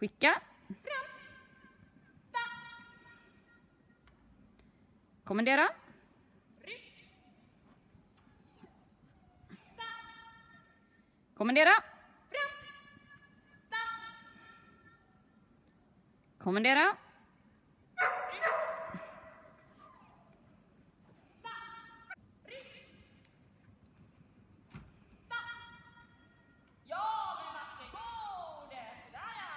Skicka. Kommendera. Kommendera. Kommendera.